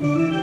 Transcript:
嗯。